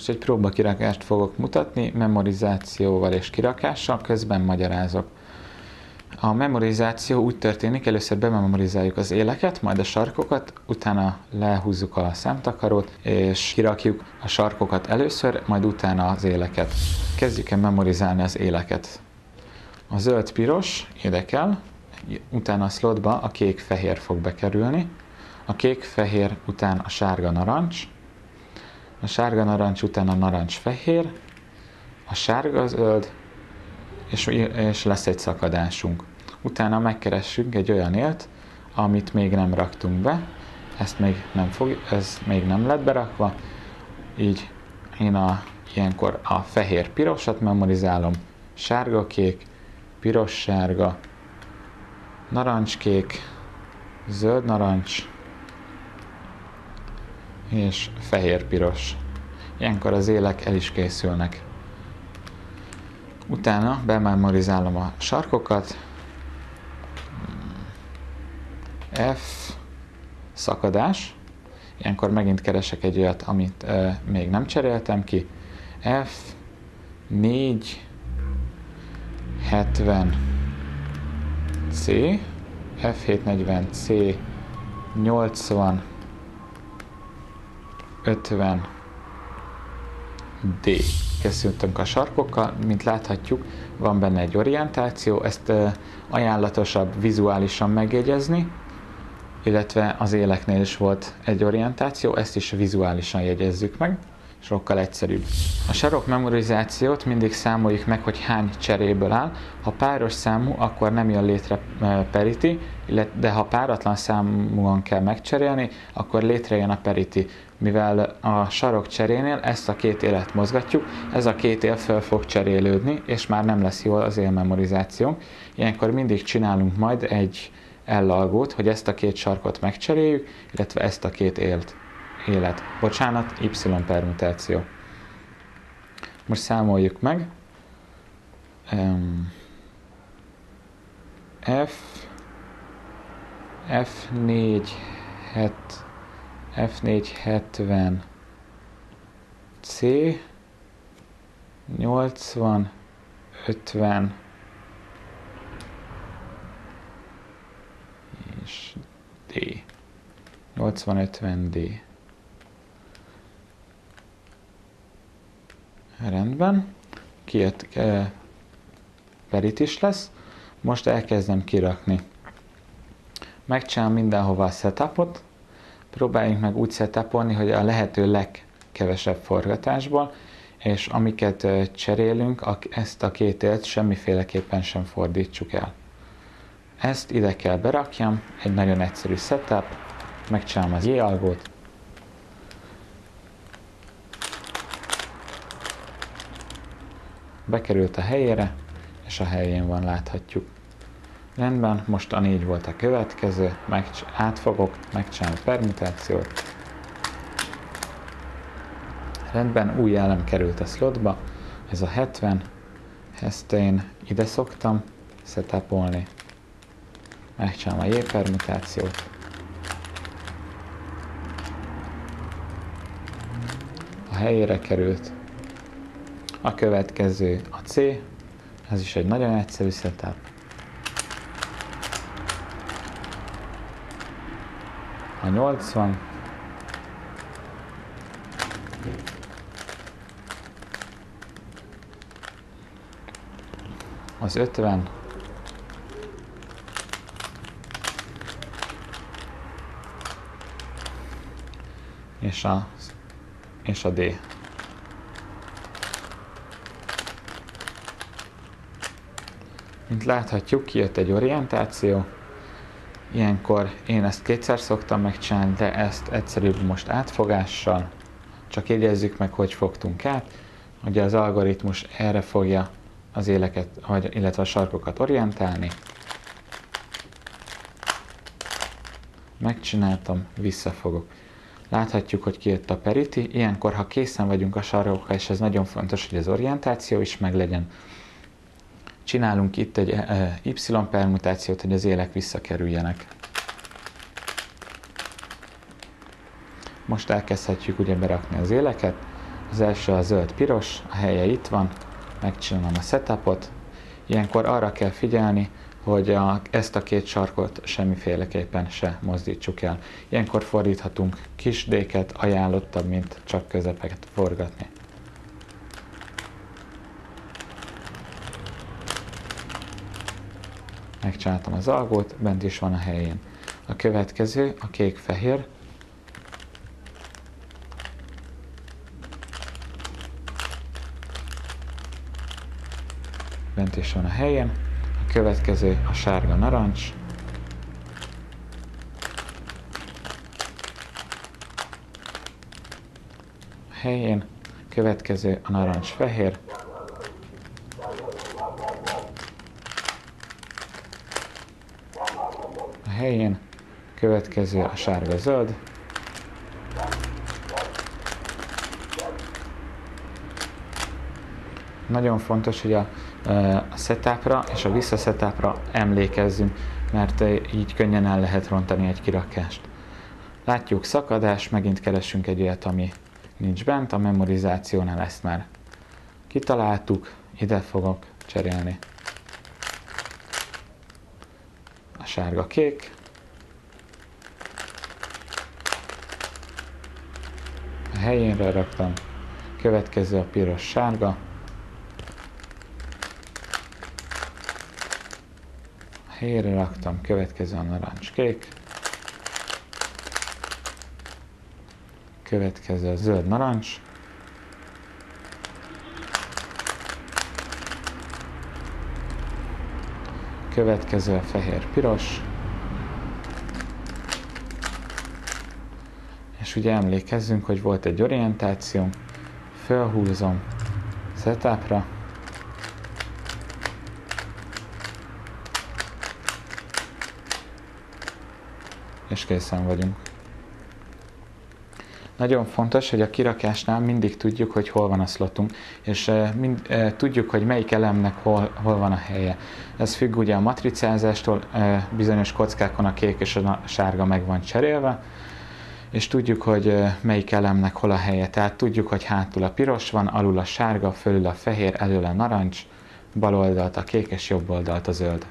Most egy próbakirakást fogok mutatni, memorizációval és kirakással, közben magyarázok. A memorizáció úgy történik, először bememorizáljuk az éleket, majd a sarkokat, utána lehúzzuk a szemtakarót, és kirakjuk a sarkokat először, majd utána az éleket. Kezdjük el memorizálni az éleket. A zöld-piros érdekel, utána a slotba a kék-fehér fog bekerülni, a kék-fehér után a sárga-narancs, a sárga-narancs után a narancs-fehér, a sárga-zöld, és, és lesz egy szakadásunk. Utána megkeressünk egy olyan élt, amit még nem raktunk be, ezt még nem fog, ez még nem lett berakva, így én a, ilyenkor a fehér-pirosat memorizálom, sárga-kék, piros-sárga, narancskék, zöld-narancs és fehér-piros. Ilyenkor az élek el is készülnek. Utána bememorizálom a sarkokat, F. Szakadás, ilyenkor megint keresek egy olyat, amit e, még nem cseréltem ki, F. 4 70 C, F740 C. 80 50 D. Készültünk a sarkokkal, mint láthatjuk, van benne egy orientáció, ezt ajánlatosabb vizuálisan megjegyezni, illetve az éleknél is volt egy orientáció, ezt is vizuálisan jegyezzük meg, sokkal egyszerűbb. A sarok memorizációt mindig számoljuk meg, hogy hány cseréből áll. Ha páros számú, akkor nem jön létre periti, de ha páratlan számúan kell megcserélni, akkor létrejön a periti. Mivel a sarok cserénél ezt a két élet mozgatjuk, ez a két él fel fog cserélődni, és már nem lesz jól az élmemorizációnk. Ilyenkor mindig csinálunk majd egy ellalgót, hogy ezt a két sarkot megcseréljük, illetve ezt a két élt, élet. Bocsánat, Y permutáció. Most számoljuk meg. F F4 het, F4 70 C 80 50 és D. 80-50 D. Rendben. Kijött e, verit is lesz. Most elkezdem kirakni. Megcsinálom mindenhova a setupot. Próbáljunk meg úgy setupolni, hogy a lehető legkevesebb forgatásból, és amiket cserélünk, ezt a két élt semmiféleképpen sem fordítsuk el. Ezt ide kell berakjam, egy nagyon egyszerű setup, megcsinálom az J-algót, bekerült a helyére, és a helyén van, láthatjuk. Rendben, most a négy volt a következő, meg, átfogok, megcsinálom a permutációt. Rendben, új elem került a slotba, ez a 70, ezt én ide szoktam setupolni, megcsinálom a J-permutációt, a helyére került. A következő a C, ez is egy nagyon egyszerű setup. A 80, az 50, és a, és a D. Mint láthatjuk, kijött egy orientáció. Ilyenkor én ezt kétszer szoktam megcsinálni, de ezt egyszerűbb most átfogással. Csak jegyezzük meg, hogy fogtunk át. Ugye az algoritmus erre fogja az éleket, vagy, illetve a sarkokat orientálni. Megcsináltam, visszafogok. Láthatjuk, hogy kijött a periti. Ilyenkor, ha készen vagyunk a sarkokkal, és ez nagyon fontos, hogy az orientáció is meglegyen, csinálunk itt egy Y permutációt, hogy az élek visszakerüljenek. Most elkezdhetjük ugye berakni az éleket. Az első a zöld-piros, a helye itt van, megcsinálom a setupot. Ilyenkor arra kell figyelni, hogy a, ezt a két sarkot semmiféleképpen se mozdítsuk el. Ilyenkor fordíthatunk kis déket, ajánlottabb, mint csak közepeket forgatni. Megcsináltam az algót, bent is van a helyén. A következő a kék-fehér, bent is van a helyén. A következő a sárga narancs. A helyén. Következő a narancs fehér. A helyén. Következő a sárga zöld. Nagyon fontos, hogy a a setupra és a vissza setupra emlékezzünk, mert így könnyen el lehet rontani egy kirakást. Látjuk szakadás, megint keresünk egy olyat, ami nincs bent, a memorizációnál ezt már kitaláltuk, ide fogok cserélni a sárga-kék, a helyénre raktam, következő a piros-sárga, helyére raktam, következő a narancskék, következő a zöld narancs, következő a fehér piros, és ugye emlékezzünk, hogy volt egy orientáció, felhúzom setupra, és készen vagyunk. Nagyon fontos, hogy a kirakásnál mindig tudjuk, hogy hol van a slotunk, és eh, mind, e, tudjuk, hogy melyik elemnek hol, hol van a helye. Ez függ ugye a matricázástól, e, bizonyos kockákon a kék és a sárga meg van cserélve, és tudjuk, hogy melyik elemnek hol a helye. Tehát tudjuk, hogy hátul a piros van, alul a sárga, fölül a fehér, elől a narancs, bal oldalt a kék és jobb oldalt a zöld.